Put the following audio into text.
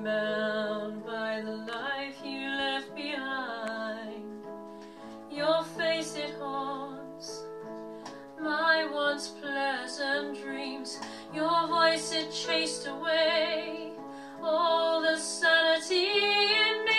Bound by the life you left behind. Your face it haunts my once pleasant dreams. Your voice it chased away all the sanity in me.